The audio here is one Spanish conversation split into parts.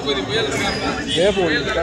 Voy a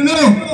No.